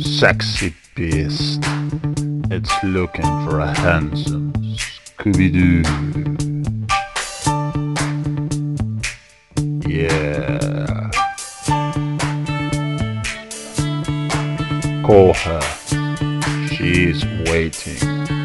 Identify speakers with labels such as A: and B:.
A: Sexy beast. It's looking for a handsome Scooby Doo. Yeah. Call her. She's waiting.